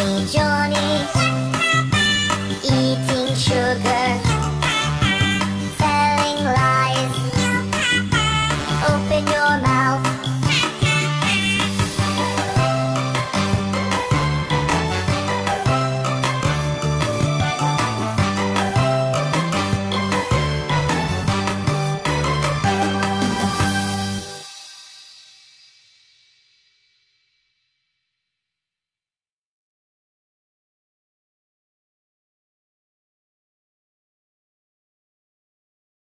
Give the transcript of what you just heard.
友情に